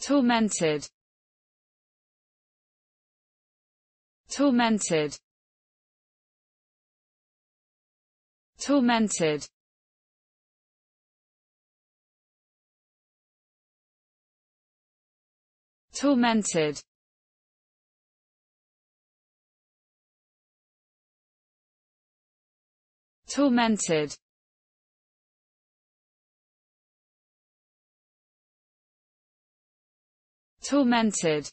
tormented tormented tormented tormented tormented tormented